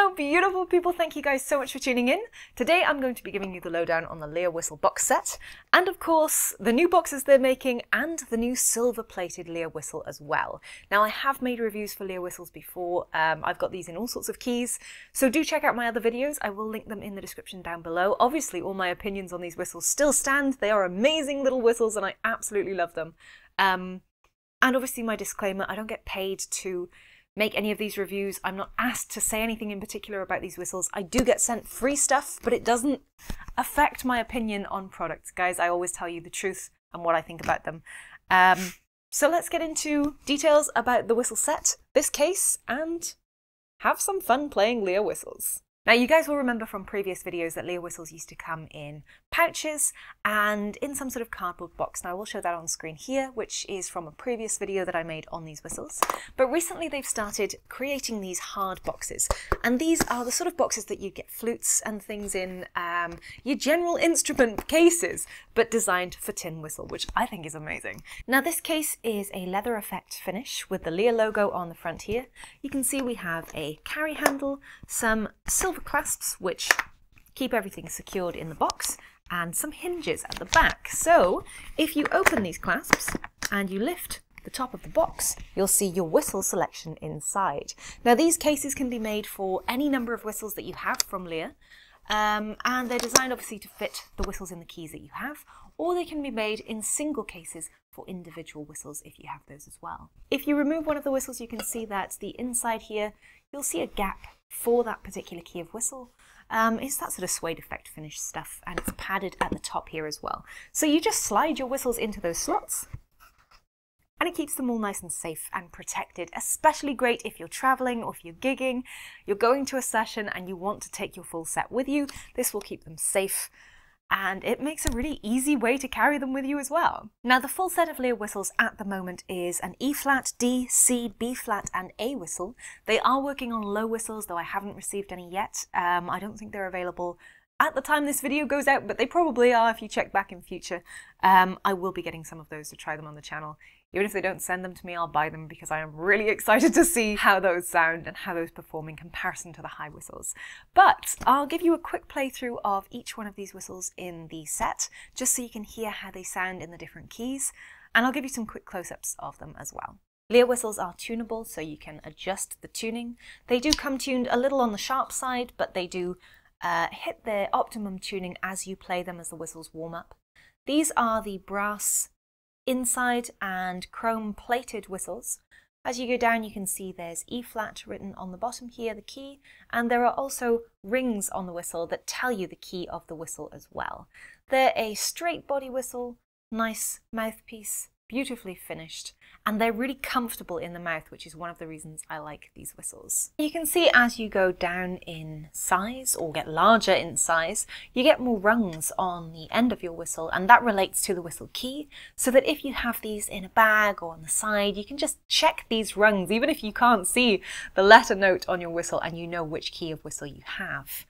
Hello, beautiful people. Thank you guys so much for tuning in. Today I'm going to be giving you the lowdown on the Lír Whistle box set, and of course, the new boxes they're making, and the new silver plated Lír Whistle as well. Now, I have made reviews for Lír Whistles before. Um, I've got these in all sorts of keys, so do check out my other videos. I will link them in the description down below. Obviously, all my opinions on these whistles still stand. They are amazing little whistles, and I absolutely love them. Um, and obviously, my disclaimer I don't get paid to make any of these reviews. I'm not asked to say anything in particular about these whistles. I do get sent free stuff, but it doesn't affect my opinion on products. Guys, I always tell you the truth and what I think about them. Um, so let's get into details about the whistle set, this case, and have some fun playing Lír whistles. Now you guys will remember from previous videos that Lír whistles used to come in pouches and in some sort of cardboard box. Now I will show that on screen here, which is from a previous video that I made on these whistles. But recently they've started creating these hard boxes. And these are the sort of boxes that you get flutes and things in, um, your general instrument cases, but designed for tin whistle, which I think is amazing. Now this case is a leather effect finish with the Lír logo on the front here. You can see we have a carry handle, some silver clasps which keep everything secured in the box and some hinges at the back. So if you open these clasps and you lift the top of the box, you'll see your whistle selection inside. Now these cases can be made for any number of whistles that you have from Lír. Um, and they're designed obviously to fit the whistles in the keys that you have, or they can be made in single cases for individual whistles if you have those as well. If you remove one of the whistles, you can see that the inside here, you'll see a gap for that particular key of whistle. Um, it's that sort of suede effect finish stuff and it's padded at the top here as well. So you just slide your whistles into those slots and it keeps them all nice and safe and protected, especially great if you're traveling or if you're gigging, you're going to a session and you want to take your full set with you. This will keep them safe and it makes a really easy way to carry them with you as well. Now the full set of Lír whistles at the moment is an E flat, D, C, B flat and A whistle. They are working on low whistles though I haven't received any yet. Um, I don't think they're available at the time this video goes out, but they probably are if you check back in future. Um, I will be getting some of those to try them on the channel. Even if they don't send them to me, I'll buy them because I am really excited to see how those sound and how those perform in comparison to the high whistles. But I'll give you a quick playthrough of each one of these whistles in the set, just so you can hear how they sound in the different keys, and I'll give you some quick close-ups of them as well. Lír whistles are tunable, so you can adjust the tuning. They do come tuned a little on the sharp side, but they do uh, hit their optimum tuning as you play them as the whistles warm up. These are the brass inside and chrome plated whistles. As you go down, you can see there's E flat written on the bottom here, the key, and there are also rings on the whistle that tell you the key of the whistle as well. They're a straight body whistle, nice mouthpiece, beautifully finished, and they're really comfortable in the mouth, which is one of the reasons I like these whistles. You can see as you go down in size or get larger in size, you get more rungs on the end of your whistle, and that relates to the whistle key, so that if you have these in a bag or on the side, you can just check these rungs, even if you can't see the letter note on your whistle and you know which key of whistle you have.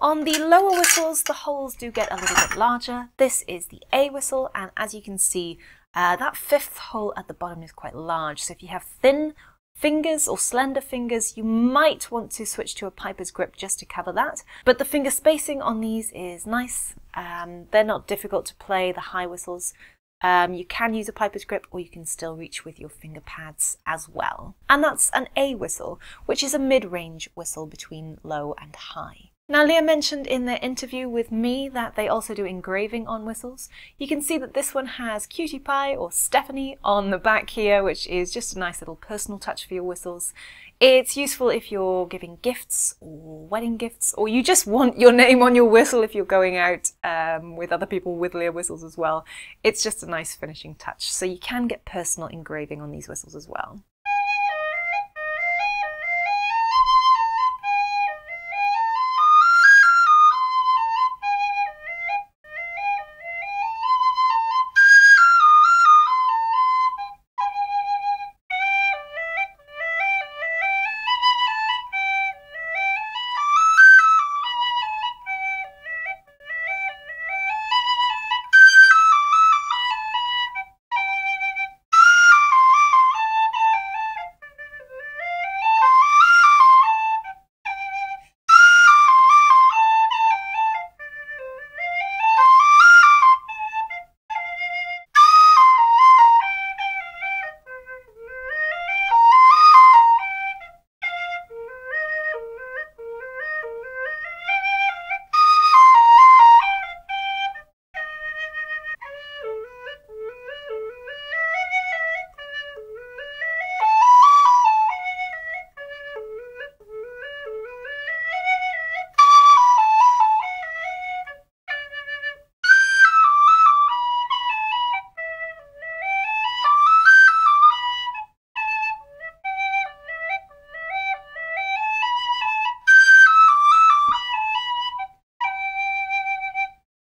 On the lower whistles, the holes do get a little bit larger. This is the A whistle, and as you can see, uh, that fifth hole at the bottom is quite large, so if you have thin fingers or slender fingers, you might want to switch to a piper's grip just to cover that. But the finger spacing on these is nice. Um, they're not difficult to play, the high whistles. Um, you can use a piper's grip or you can still reach with your finger pads as well. And that's an A whistle, which is a mid-range whistle between low and high. Now Lír mentioned in their interview with me that they also do engraving on whistles. You can see that this one has Cutie Pie or Stephanie on the back here, which is just a nice little personal touch for your whistles. It's useful if you're giving gifts or wedding gifts, or you just want your name on your whistle if you're going out um, with other people with Lír whistles as well. It's just a nice finishing touch, so you can get personal engraving on these whistles as well.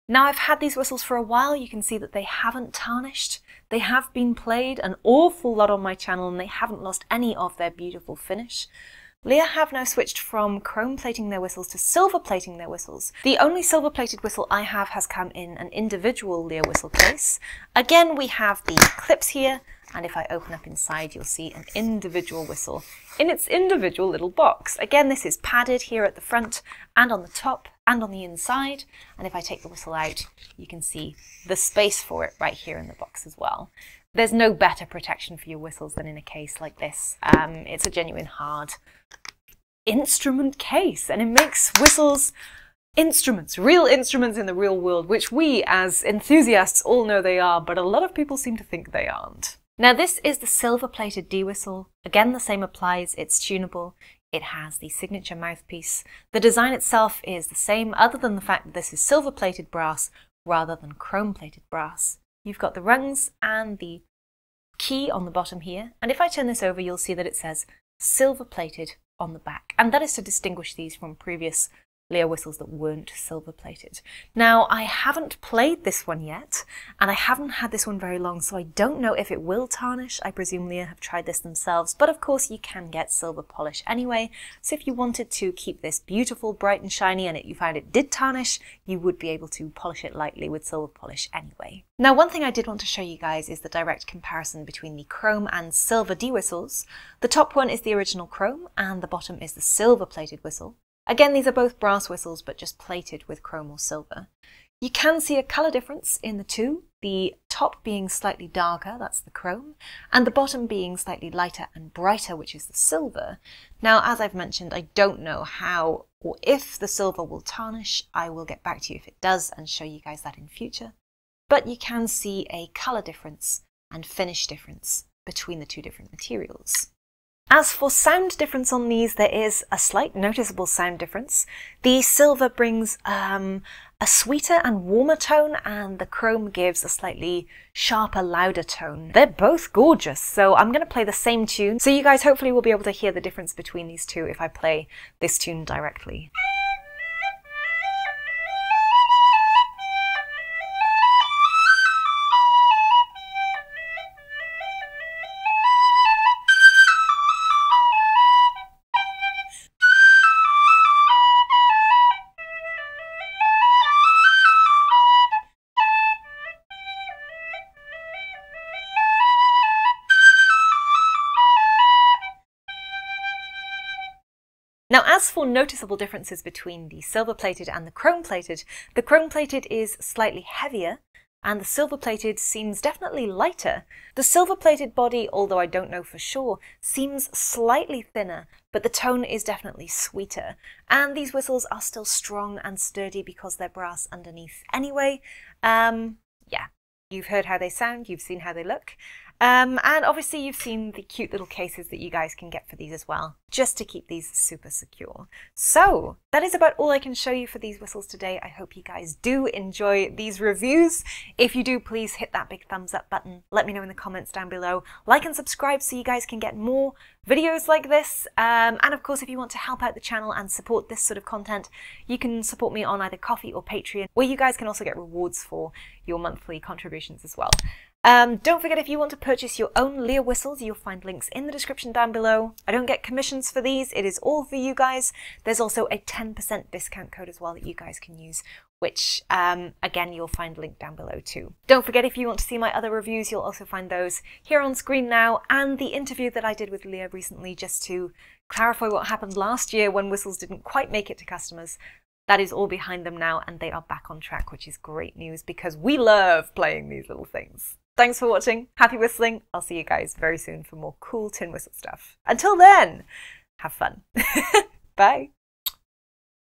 Now I've had these whistles for a while, you can see that they haven't tarnished. They have been played an awful lot on my channel and they haven't lost any of their beautiful finish. Lír have now switched from chrome plating their whistles to silver plating their whistles. The only silver plated whistle I have has come in an individual Lír whistle case. Again, we have the clips here, and if I open up inside, you'll see an individual whistle in its individual little box. Again, this is padded here at the front and on the top and on the inside. And if I take the whistle out, you can see the space for it right here in the box as well. There's no better protection for your whistles than in a case like this. Um, it's a genuine hard instrument case and it makes whistles instruments, real instruments in the real world, which we as enthusiasts all know they are, but a lot of people seem to think they aren't. Now this is the silver plated D whistle. Again, the same applies, it's tunable. It has the signature mouthpiece. The design itself is the same other than the fact that this is silver plated brass rather than chrome plated brass. You've got the rungs and the key on the bottom here. And if I turn this over, you'll see that it says silver plated on the back. And that is to distinguish these from previous Lír whistles that weren't silver plated. Now, I haven't played this one yet, and I haven't had this one very long, so I don't know if it will tarnish. I presume Lír have tried this themselves, but of course you can get silver polish anyway, so if you wanted to keep this beautiful, bright and shiny, and it, you found it did tarnish, you would be able to polish it lightly with silver polish anyway. Now, one thing I did want to show you guys is the direct comparison between the chrome and silver D whistles. The top one is the original chrome, and the bottom is the silver plated whistle. Again, these are both brass whistles, but just plated with chrome or silver. You can see a colour difference in the two, the top being slightly darker, that's the chrome, and the bottom being slightly lighter and brighter, which is the silver. Now, as I've mentioned, I don't know how or if the silver will tarnish. I will get back to you if it does and show you guys that in future. But you can see a colour difference and finish difference between the two different materials. As for sound difference on these, there is a slight noticeable sound difference. The silver brings um, a sweeter and warmer tone, and the chrome gives a slightly sharper, louder tone. They're both gorgeous, so I'm going to play the same tune. So you guys hopefully will be able to hear the difference between these two if I play this tune directly. Now, as for noticeable differences between the silver plated and the chrome plated, the chrome plated is slightly heavier and the silver plated seems definitely lighter. The silver plated body, although I don't know for sure, seems slightly thinner, but the tone is definitely sweeter. And these whistles are still strong and sturdy because they're brass underneath anyway. Um, yeah, you've heard how they sound, you've seen how they look. Um, and obviously you've seen the cute little cases that you guys can get for these as well, just to keep these super secure. So that is about all I can show you for these whistles today. I hope you guys do enjoy these reviews. If you do, please hit that big thumbs up button. Let me know in the comments down below. Like and subscribe so you guys can get more videos like this. Um, and of course, if you want to help out the channel and support this sort of content, you can support me on either Ko-fi or Patreon, where you guys can also get rewards for your monthly contributions as well. Um, don't forget if you want to purchase your own Lír whistles, you'll find links in the description down below. I don't get commissions for these, it is all for you guys. There's also a 10% discount code as well that you guys can use, which um, again you'll find linked down below too. Don't forget if you want to see my other reviews, you'll also find those here on screen now and the interview that I did with Lír recently just to clarify what happened last year when whistles didn't quite make it to customers. That is all behind them now and they are back on track, which is great news because we love playing these little things. Thanks for watching. Happy whistling. I'll see you guys very soon for more cool tin whistle stuff. Until then, have fun. Bye.